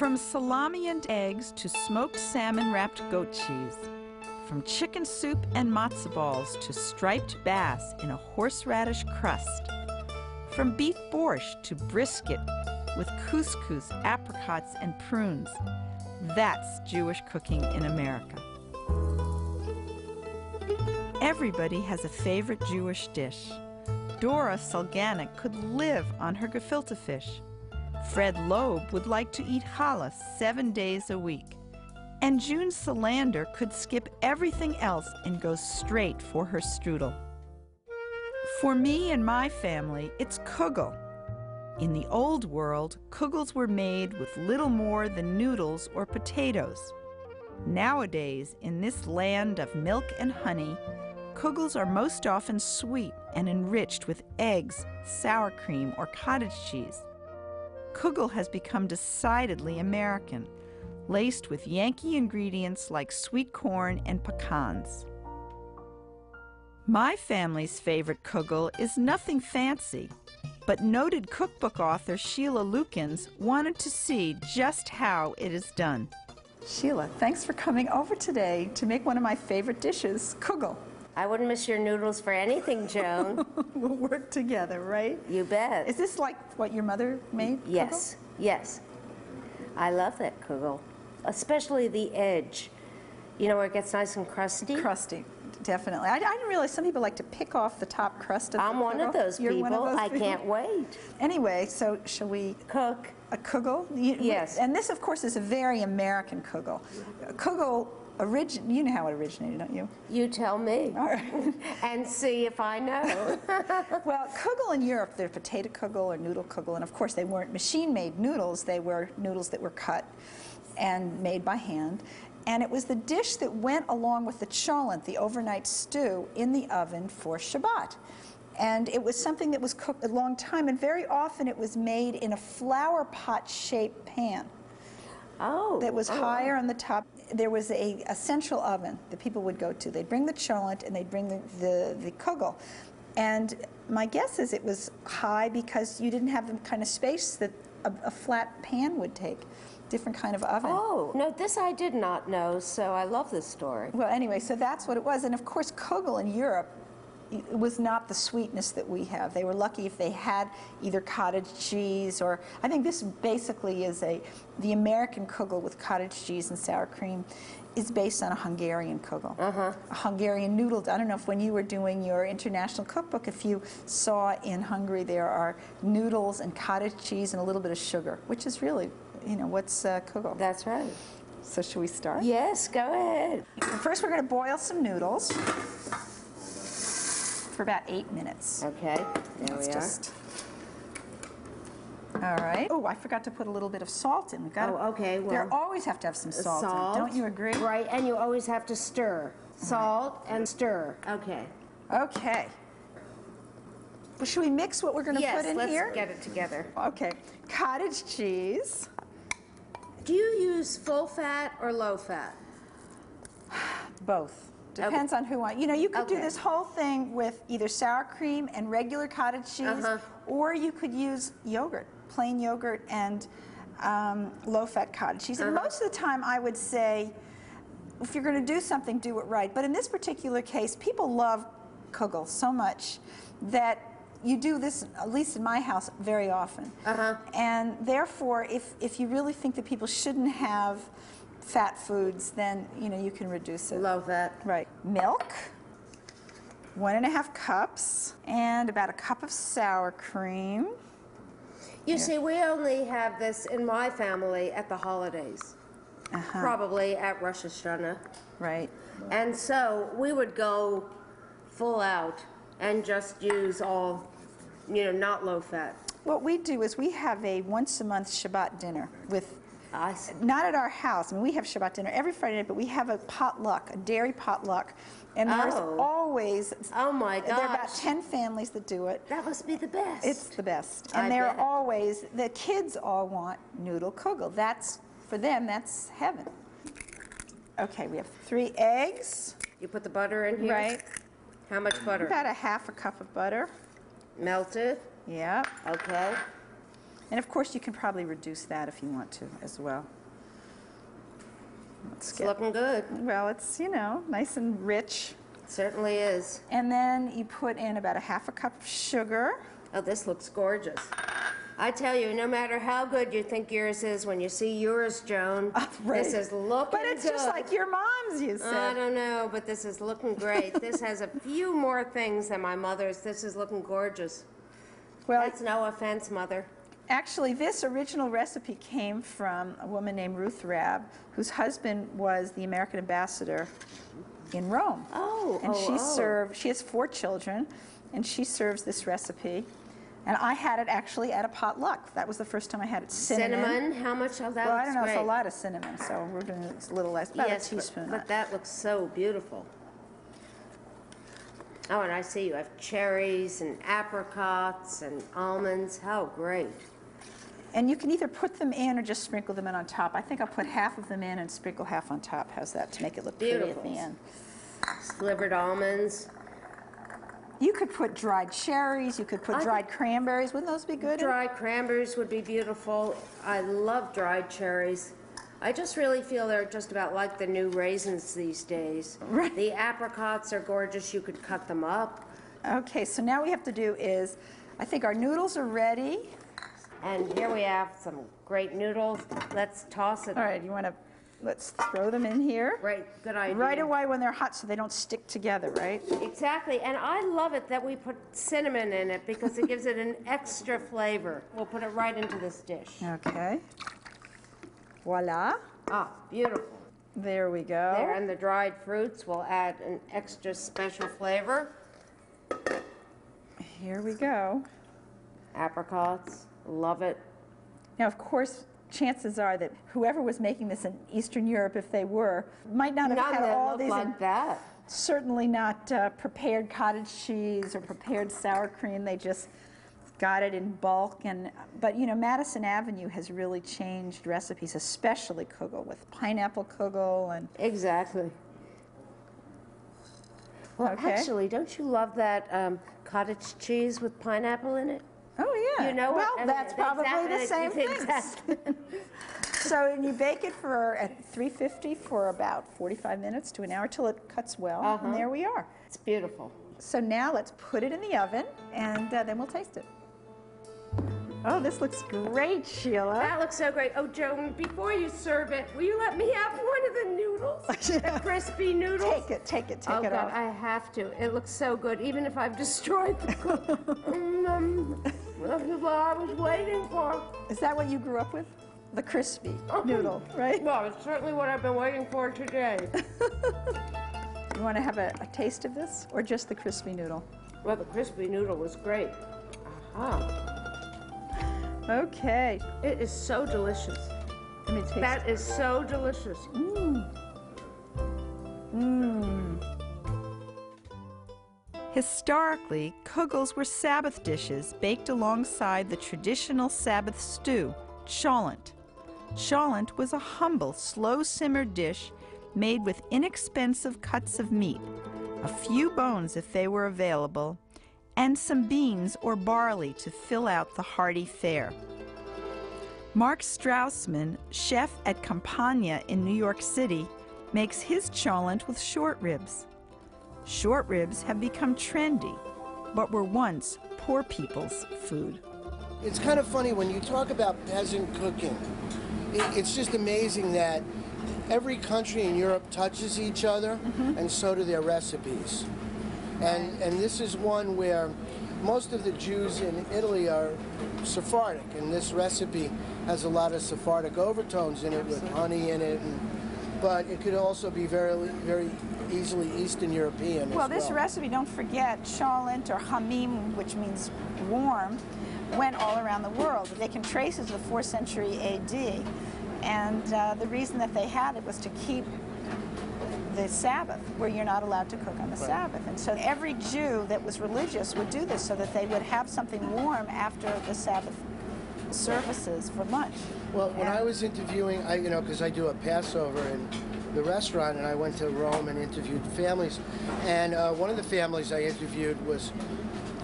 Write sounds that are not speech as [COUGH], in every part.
From salami and eggs to smoked salmon wrapped goat cheese. From chicken soup and matzo balls to striped bass in a horseradish crust. From beef borscht to brisket with couscous, apricots, and prunes. That's Jewish cooking in America. Everybody has a favorite Jewish dish. Dora Sulganic could live on her gefilte fish. Fred Loeb would like to eat challah seven days a week. And June Solander could skip everything else and go straight for her strudel. For me and my family, it's kugel. In the old world, kugels were made with little more than noodles or potatoes. Nowadays, in this land of milk and honey, kugels are most often sweet and enriched with eggs, sour cream, or cottage cheese. Kugel has become decidedly American, laced with Yankee ingredients like sweet corn and pecans. My family's favorite kugel is nothing fancy, but noted cookbook author Sheila Lukins wanted to see just how it is done. Sheila, thanks for coming over today to make one of my favorite dishes, kugel. I wouldn't miss your noodles for anything, Joan. [LAUGHS] we'll work together, right? You bet. Is this like what your mother made? Yes, kugel? yes. I love that kugel, especially the edge. You know where it gets nice and crusty? Crusty, definitely. I, I didn't realize some people like to pick off the top crust of I'm the one of those You're people. One of those I people? can't wait. Anyway, so shall we cook a kugel? You, yes. And this, of course, is a very American kugel. Kugel origin you know how it originated don't you? You tell me. All right. [LAUGHS] And see if i know. [LAUGHS] [LAUGHS] Well kugel in europe they're potato kugel or noodle kugel and of course they weren't machine made noodles they were noodles that were cut and made by hand. And it was the dish that went along with the cholent the overnight stew in the oven for shabbat. And it was something that was cooked a long time and very often it was made in a flower pot shaped pan Oh, that was oh. higher on the top. There was a, a, central oven that people would go to. They'd bring the cholent and they'd bring the, the, the kugel. And my guess is it was high because you didn't have the kind of space that a, a flat pan would take. Different kind of oven. Oh, no, this I did not know, so I love this story. Well, anyway, so that's what it was. And of course, kugel in Europe it was not the sweetness that we have. They were lucky if they had either cottage cheese or I think this basically is a the American kugel with cottage cheese and sour cream is based on a Hungarian kugel, uh-huh. a Hungarian noodle. I don't know if when you were doing your international cookbook, if you saw in Hungary there are noodles and cottage cheese and a little bit of sugar, which is really, you know, what's uh, kugel. That's right. So should we start? Yes, go ahead. First, we're going to boil some noodles for about eight minutes. Okay, there Let's we just, All right. Oh, I forgot to put a little bit of salt in. We've got. Oh, okay. Well, there always have to have some salt. Salt. In. Don't you agree? Right, and you always have to stir. Salt right. and stir. Okay. Okay. Well, should we mix what we're going to yes, put in let's here? Yes, get it together. Okay. Cottage cheese. Do you use full fat or low fat? [SIGHS] Both. Depends okay. on who I. You know, you could okay. do this whole thing with either sour cream and regular cottage cheese, uh-huh. or you could use yogurt, plain yogurt and um, low-fat cottage cheese. Uh-huh. And most of the time, I would say, if you're going to do something, do it right. But in this particular case, people love kugel so much that you do this, at least in my house, very often. Uh-huh. And therefore, if if you really think that people shouldn't have fat foods, then you know you can reduce it. Love that. Right. Milk, one and a half cups, and about a cup of sour cream. You see, we only have this in my family at the holidays, uh-huh. probably at Rosh Hashanah. Right. And so we would go full out and just use all, you know, not low fat. What we do is we have a once a month Shabbat dinner with I see. Not at our house. I mean, we have Shabbat dinner every Friday night, but we have a potluck, a dairy potluck. And there's Oh. always, Oh my god. there are about 10 families that do it. That must be the best. It's the best. I And there bet. are always, the kids all want noodle kugel. That's, for them, that's heaven. Okay, we have three eggs, You put the butter in here? right? How much butter? About a half a cup of butter. Melted. Yeah. Okay. And of course, you can probably reduce that if you want to as well. Let's It's get, looking good. well, it's, you know, nice and rich. It Certainly is. And then you put in about a half a cup of sugar. Oh, this looks gorgeous. I tell you, no matter how good you think yours is, when you see yours, Joan, [LAUGHS] Right. this is looking But it's just like your mom's, you I don't know, but this is looking great. this has a [LAUGHS] few more things than my mother's. This is looking gorgeous. Well, That's no offense, mother. Actually, this original recipe came from a woman named Ruth Rabb, whose husband was the American ambassador in Rome. Oh, oh And oh, she oh. served, she has four children, and she serves this recipe. And I had it actually at a potluck. That was the first time I had it. Cinnamon. Cinnamon, how much of that Well, I don't know, it's a lot of cinnamon, so we're doing a little less, about yes, a teaspoon. But, but that looks so beautiful. Oh, and I see you have cherries and apricots and almonds. How great. And you can either put them in or just sprinkle them in on top. I think I'll put half of them in and sprinkle half on top. How's that to make it look pretty at Beautiful. the end? Slivered almonds. You could put dried cherries, you could put I dried cranberries. Wouldn't those be good? Dried cranberries would be beautiful. I love dried cherries. I just really feel they're just about like the new raisins these days. Right. The apricots are gorgeous. You could cut them up. Okay, so now we have to do is, I think our noodles are ready. And here we have some great noodles. Let's toss it. All right, you want to, let's throw them in here. Right, good idea. Right away when they're hot so they don't stick together, right? Exactly, and I love it that we put cinnamon in it because it gives it an extra flavor. We'll put it right into this dish. Okay. Voila. Ah, beautiful. There we go. There, and the dried fruits will add an extra special flavor. Here we go. Apricots, love it. Now, of course, chances are that whoever was making this in Eastern Europe, if they were, might not have None had all these. like that. certainly not uh, prepared cottage cheese or prepared sour cream. They just got it in bulk. And but you know, Madison Avenue has really changed recipes, especially kugel with pineapple kugel and Exactly. Well, Okay. actually, don't you love that um, cottage cheese with pineapple in it? Oh yeah. You know what? well, I mean, that's probably exactly- the same thing. exactly. [LAUGHS] So and you bake it for at 350 for about 45 minutes to an hour till it cuts well, Uh-huh. and there we are. It's beautiful. So now let's put it in the oven, and uh, then we'll taste it. Oh, this looks great, Sheila. That looks so great. Oh, Joan, before you serve it, will you let me have one of the noodles? [LAUGHS] Yeah. The crispy noodles? Take it, take it, take it. oh, it God, off. I have to. It looks so good, even if I've destroyed the [LAUGHS] cook. Um, that's what I was waiting for. Is that what you grew up with? The crispy Uh-huh. noodle, right? Well, it's certainly what I've been waiting for today. [LAUGHS] You want to have a, a taste of this, or just the crispy noodle? well, the crispy noodle was great. Aha. Okay, It is so delicious. let me taste. That is so delicious. Historically, kugels were Sabbath dishes baked alongside the traditional Sabbath stew, cholent. Cholent was a humble, slow simmered dish made with inexpensive cuts of meat, a few bones if they were available, and some beans or barley to fill out the hearty fare. Mark Strausman, chef at Campagna in New York City, makes his cholent with short ribs. Short ribs have become trendy, but were once poor people's food. It's kind of funny when you talk about peasant cooking. It's just amazing that every country in Europe touches each other, mm-hmm. and so do their recipes. And and this is one where most of the Jews in Italy are Sephardic, and this recipe has a lot of Sephardic overtones in it with honey in it, and, but it could also be very very easily Eastern European. Well, this well. recipe, don't forget, cholent or hamim, which means warm, went all around the world. They can trace it to the 4th century AD. And uh, the reason that they had it was to keep the Sabbath, where you're not allowed to cook on the Sabbath. And so every Jew that was religious would do this so that they would have something warm after the Sabbath services for lunch. Well, when And- I was interviewing, I you know, because I do a Passover in the restaurant, and I went to Rome and interviewed families, and uh, one of the families I interviewed was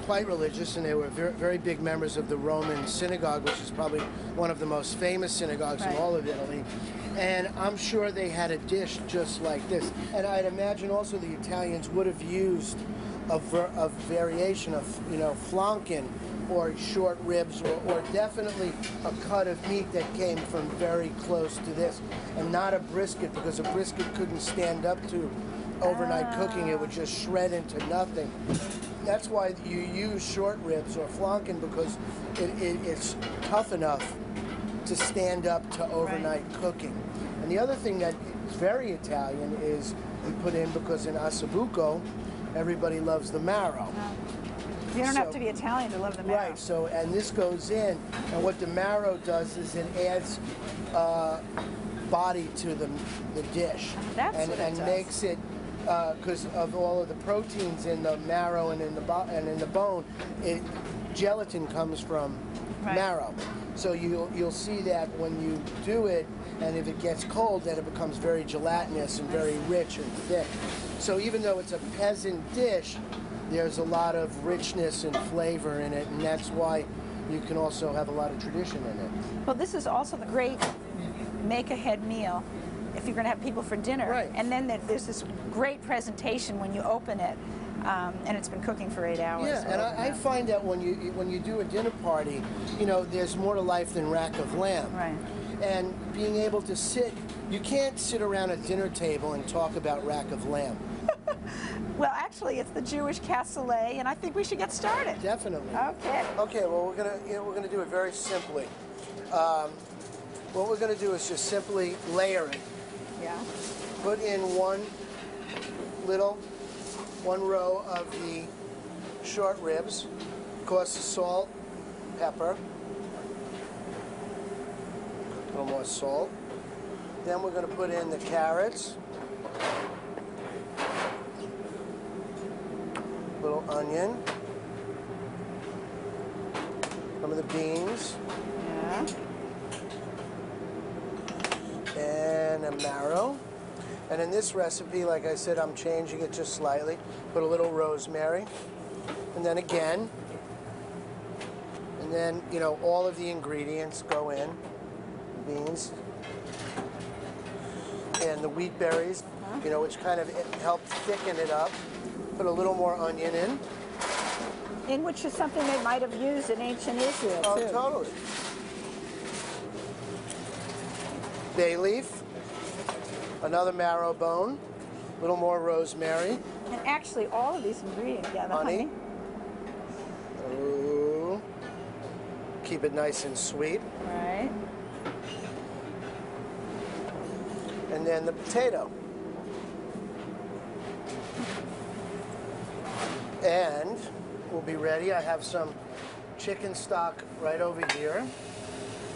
quite religious, and they were very, very big members of the Roman synagogue, which is probably one of the most famous synagogues Right. in all of Italy. And I'm sure they had a dish just like this. And I'd imagine also the Italians would have used a, ver- a variation of, you know, flanken or short ribs, or, or definitely a cut of meat that came from very close to this, and not a brisket because a brisket couldn't stand up to overnight cooking. It would just shred into nothing. That's why you use short ribs or flanken because it, it, it's tough enough to stand up to overnight cooking. And the other thing that is very Italian is we put in because in osso buco, everybody loves the marrow. You don't have to be Italian to love the marrow. Right. So, and this goes in, and what the marrow does is it adds uh, body to the the dish, That's and and does. makes it because of all of the proteins in the marrow and in the bo- and in the bone. It gelatin comes from Right. marrow, so you'll you'll see that when you do it, and if it gets cold, then it becomes very gelatinous and very rich and thick. So even though it's a peasant dish, there's a lot of richness and flavor in it, and that's why you can also have a lot of tradition in it. Well, this is also the great make-ahead meal if you're going to have people for dinner. Right. And then there's this great presentation when you open it, um, and it's been cooking for eight hours. Yeah, and I, I find that when you when you do a dinner party, you know, there's more to life than rack of lamb. Right. And being able to sit, you can't sit around a dinner table and talk about rack of lamb. [LAUGHS] Well, actually, it's the Jewish cassoulet, and I think we should get started. Definitely. Okay. Okay, well we're gonna you know, we're gonna do it very simply. Um, what we're gonna do is just simply layer it. Yeah. Put in one little, one row of the short ribs. Of course, the salt, pepper, more salt. Then we're going to put in the carrots, little onion, some of the beans, Yeah. and a marrow. And in this recipe, like I said, I'm changing it just slightly. Put a little rosemary, and then again, and then you know all of the ingredients go in, beans, and the wheat berries, uh-huh. you know, which kind of help thicken it up. Put a little more onion in. In which is something they might have used in ancient Israel, Oh, too. totally. Bay leaf, another marrow bone, a little more rosemary. And actually, all of these ingredients, yeah, the Honey. honey. Ooh. Keep it nice and sweet. Right. And then the potato. And we'll be ready. I have some chicken stock right over here.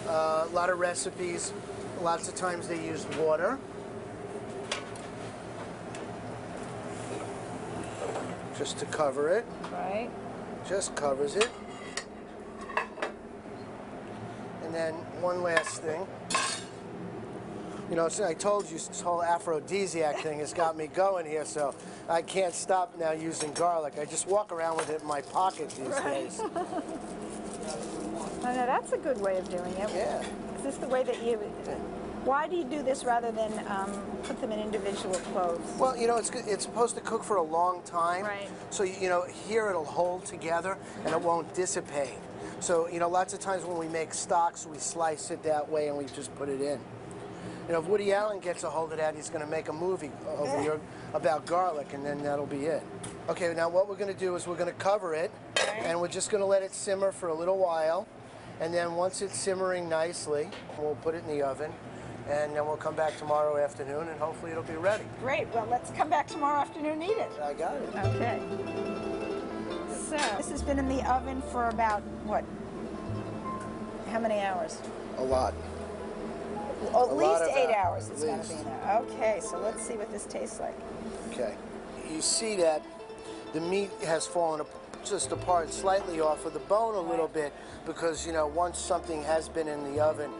Uh, a lot of recipes, lots of times they use water. Just to cover it. Right. just covers it. And then one last thing. You know, I told you this whole aphrodisiac thing has got me going here, so I can't stop now using garlic. I just walk around with it in my pocket these days. [LAUGHS] Oh, no, that's a good way of doing it. Yeah. Is this the way that you? Why do you do this rather than um, put them in individual cloves? Well, you know, it's good- it's supposed to cook for a long time. Right. So you know, here it'll hold together and it won't dissipate. So you know, lots of times when we make stocks, we slice it that way and we just put it in. You know, if Woody Allen gets a hold of that, he's going to make a movie over here about garlic, and then that'll be it. Okay, now what we're going to do is we're going to cover it, and we're just going to let it simmer for a little while, and then once it's simmering nicely, we'll put it in the oven, and then we'll come back tomorrow afternoon, and hopefully it'll be ready. Great. Well, let's come back tomorrow afternoon and eat it. I got it. Okay. So this has been in the oven for about what? How many hours? A lot. At least eight hours, It's going to be. Okay. So let's see what this tastes like. Okay. You see that the meat has fallen ap- just apart slightly off of the bone a little bit because, you know, once something has been in the oven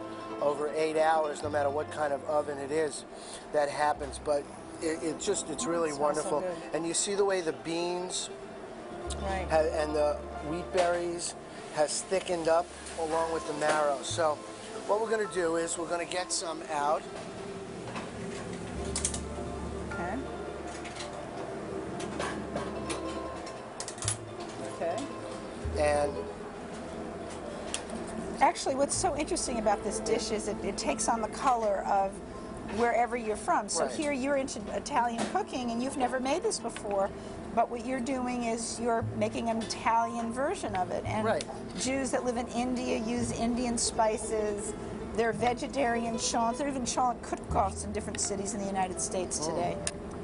over eight hours, no matter what kind of oven it is, that happens. But it, it just, it's oh, really smells so wonderful. good. and you see the way the beans Right. and the wheat berries has thickened up along with the marrow. So what we're going to do is we're going to get some out. Okay. Okay. And Actually, what's so interesting about this dish is it, it takes on the color of wherever you're from. So Right. here you're into Italian cooking and you've never made this before, but what you're doing is you're making an Italian version of it. And Right. Jews that live in India use Indian spices. They're vegetarian cholents. There are even cholent cook-offs in different cities in the United States Oh. today.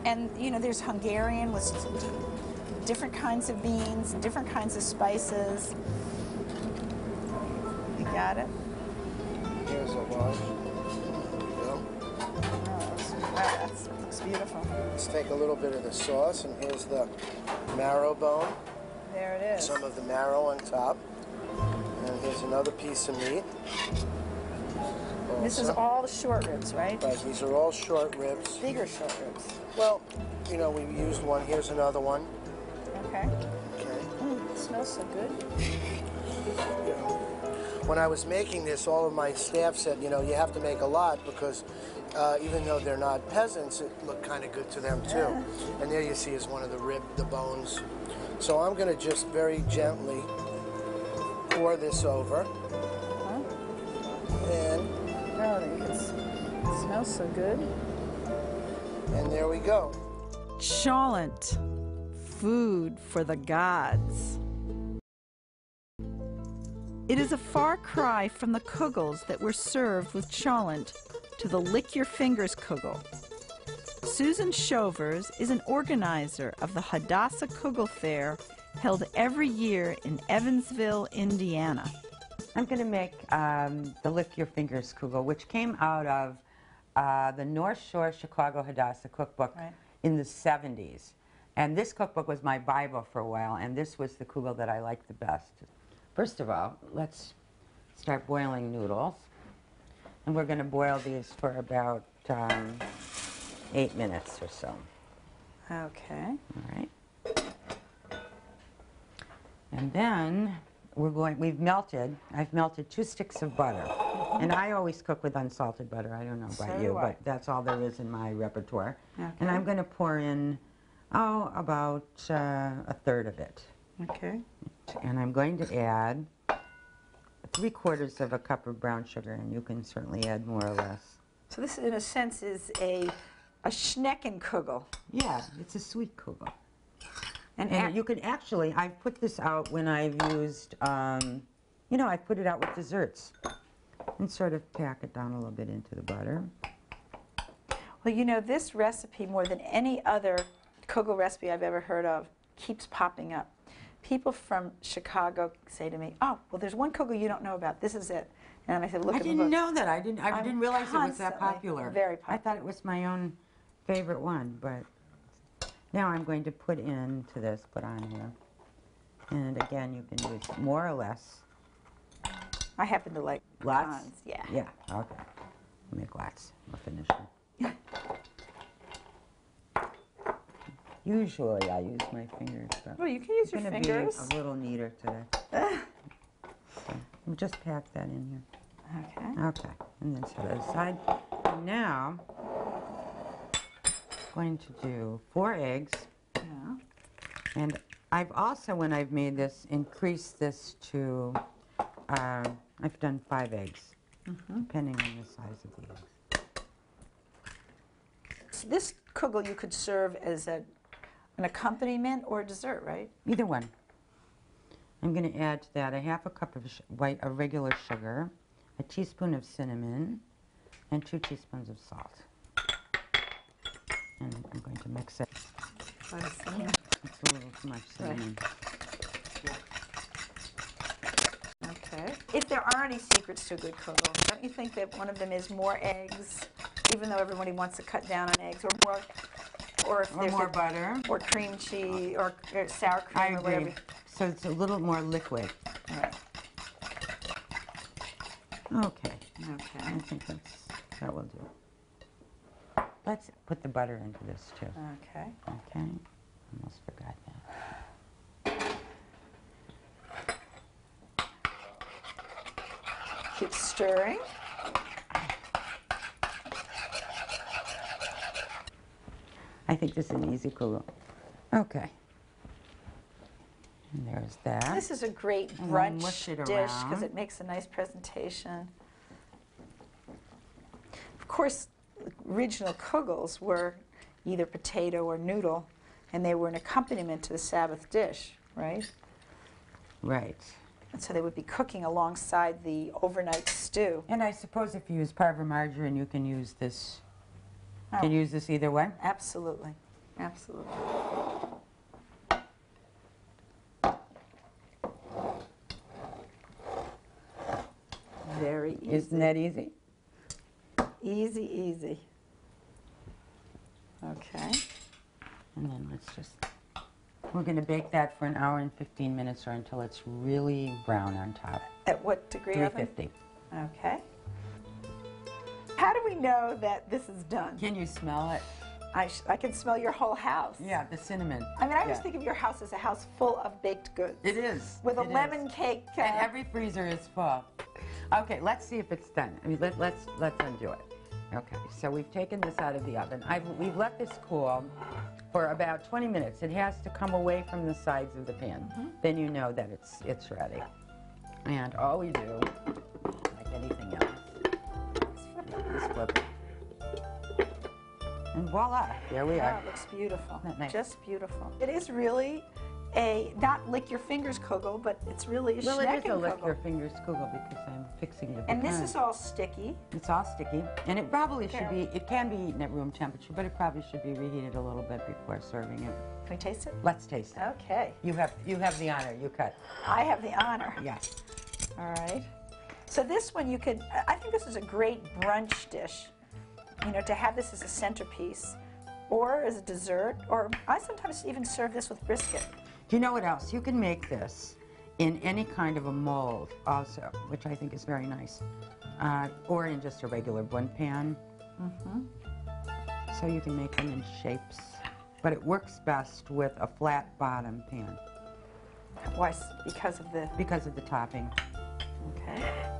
And you know, there's Hungarian with different kinds of beans, different kinds of spices. You got it? here's a large. Beautiful. Let's take a little bit of the sauce, and here's the marrow bone. There it is. Some of the marrow on top. And here's another piece of meat. This is all the short ribs, right? Right, these are all short ribs. Bigger short ribs. Well, you know, we used one. Here's another one. Okay. Okay. Mm, it smells so good. When I was making this, all of my staff said, you know, you have to make a lot because uh, even though they're not peasants, it looked kind of good to them too. And there you see is one of the rib, the bones. So I'm going to just very gently pour this over. Huh? And, Oh, there it is. It smells so good. and there we go. Cholent. Food for the gods. It is a far cry from the kugels that were served with cholent to the lick your fingers kugel. Susan Shovers is an organizer of the Hadassah Kugel Fair held every year in Evansville, Indiana. I'm going to make um, the Lick Your Fingers Kugel, which came out of uh, the North Shore Chicago Hadassah cookbook Right. in the 70s. And this cookbook was my Bible for a while, and this was the kugel that I liked the best. First of all, let's start boiling noodles. And we're going to boil these for about um, eight minutes or so. Okay. All right. And then we're going, we've melted, I've melted two sticks of butter. And I always cook with unsalted butter. I don't know about So you, but that's all there is in my repertoire. And I'm going to pour in, oh, about uh, a third of it. Okay. And I'm going to add three quarters of a cup of brown sugar, and you can certainly add more or less. So this, in a sense, is a a Schneckenkugel. Yeah, it's a sweet kugel. And, And you can actually, I've put this out when I've used, um, you know, I've put it out with desserts and sort of pack it down a little bit into the butter. well, you know, this recipe more than any other kugel recipe I've ever heard of keeps popping up. People from Chicago say to me, "Oh, well, there's one kugel you don't know about. This is it." And I said, "Look I didn't book." know that. I didn't. I I'm didn't realize it was that popular. very popular. I thought it was my own favorite one, but now I'm going to put into this, put on here, and again, you can use more or less. I happen to like Lots. pecans, Yeah. Yeah. Okay. Make lots. We'll finish them. [LAUGHS] Usually I use my fingers, but Well, you can use your gonna fingers. be a little neater today. [LAUGHS] So, just pack that in here. Okay. Okay, and then set it aside. And now, I'm going to do four eggs. Yeah. And I've also, when I've made this, increased this to, uh, I've done five eggs, Mm-hmm. depending on the size of the eggs. So this kugel you could serve as a, an accompaniment or a dessert, right? Either one. I'm going to add to that a half a cup of sh- white, a regular sugar, a teaspoon of cinnamon, and two teaspoons of salt. And I'm going to mix it. It's a little too much cinnamon. Okay. If there are any secrets to a good kugel, don't you think that one of them is more eggs, even though everybody wants to cut down on eggs, or more, or if Or there's more a- butter. Or cream cheese, or uh, or sour I cream, or whatever. So it's a little more liquid. Right. Okay, Okay. I think that's, that will do. Let's put the butter into this too, Okay. okay? Almost forgot that. Keep stirring. I think this is an easy kugel. Okay. And there's that. This is a great And then brunch mush it dish because around. it makes a nice presentation. Of course, original kugels were either potato or noodle, and they were an accompaniment to the Sabbath dish, right? Right. And so they would be cooking alongside the overnight stew. And I suppose if you use parve margarine, you can use this. Oh. Can use this either way. Absolutely, absolutely. Very easy. Isn't that easy? Easy, easy. Okay. And then let's just. We're going to bake that for an hour and 15 minutes or until it's really brown on top. At what degree oven? 350. Okay. How do we know that this is done? Can you smell it? I, sh- I can smell your whole house. Yeah, the cinnamon. I mean, I always Yeah. think of your house as a house full of baked goods. It is. With a It is. lemon cake. uh, And every freezer is full. Okay, let's see if it's done. I mean, let, let's let's undo it. Okay, so we've taken this out of the oven. I've, we've let this cool for about 20 minutes. It has to come away from the sides of the pan. Mm-hmm. Then you know that it's it's ready. And all we do, like anything else, And voila, there we are. it looks beautiful. Nice? Just beautiful. It is really a not lick your fingers kugel, but it's really a Well, it is a lick your fingers kugel because I'm fixing the And this is all sticky. It's all sticky, and it probably should be, it can be eaten at room temperature, but it probably should be reheated a little bit before serving it. Can we taste it? Let's taste it. Okay. You have, you have the honor, you cut. I have the honor. Yes. All right. So this one you could, I think this is a great brunch dish, you know, to have this as a centerpiece or as a dessert, or I sometimes even serve this with brisket. You know what else? You can make this in any kind of a mold also, which I think is very nice, uh, or in just a regular bun pan. Mm-hmm. So you can make them in shapes, but it works best with a flat bottom pan Why? Because of the, because of the topping. okay,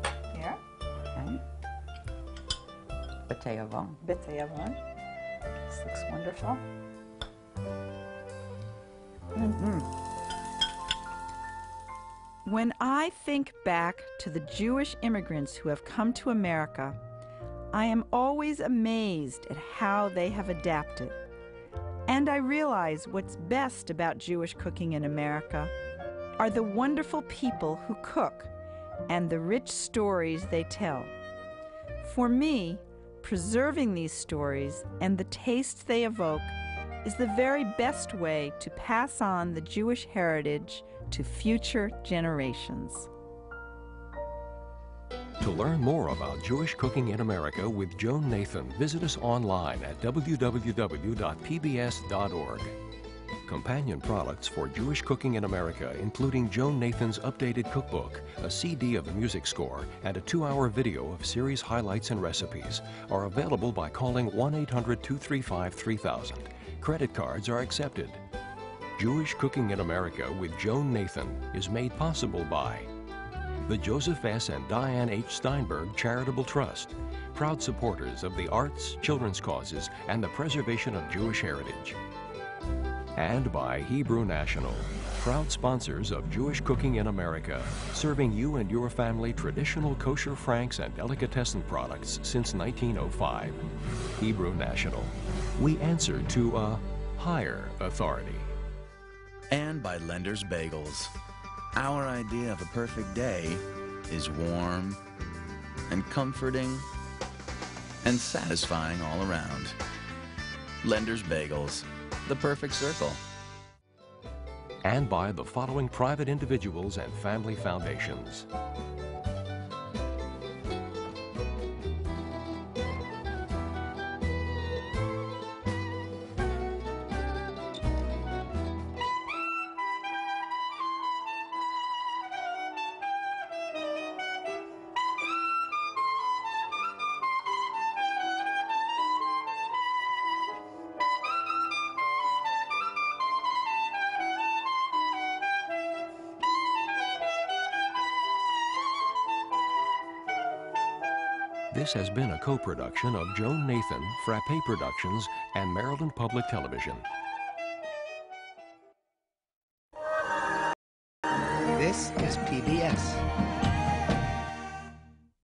Other one. This looks wonderful. Mm-hmm. When I think back to the Jewish immigrants who have come to America, I am always amazed at how they have adapted. And I realize what's best about Jewish cooking in America are the wonderful people who cook and the rich stories they tell. For me, preserving these stories and the taste they evoke is the very best way to pass on the Jewish heritage to future generations. To learn more about Jewish cooking in America with Joan Nathan, visit us online at www.pbs.org. Companion products for Jewish cooking in America, including Joan Nathan's updated cookbook, a CD of the music score, and a two hour video of series highlights and recipes, are available by calling 1 800 235 3000. Credit cards are accepted. Jewish Cooking in America with Joan Nathan is made possible by the Joseph S. and Diane H. Steinberg Charitable Trust, proud supporters of the arts, children's causes, and the preservation of Jewish heritage. And by Hebrew National, proud sponsors of Jewish Cooking in America, serving you and your family traditional kosher franks and delicatessen products since 1905. Hebrew National. We answer to a higher authority. and by Lender's Bagels. Our idea of a perfect day is warm and comforting and satisfying all around. Lender's Bagels, the perfect circle. and by the following private individuals and family foundations. This has been a co-production of Joan Nathan, Frappe Productions, and Maryland Public Television.